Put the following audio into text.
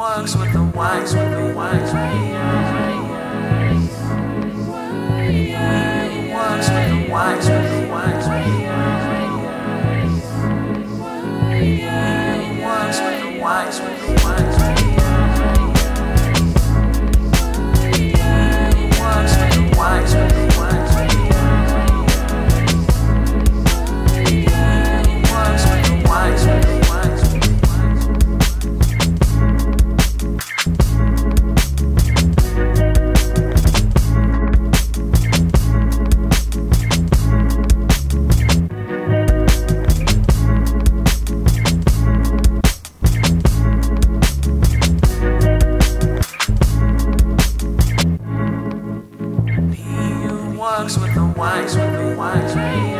works with the wise, with the wise, with the wise. wise with me. Wise with me.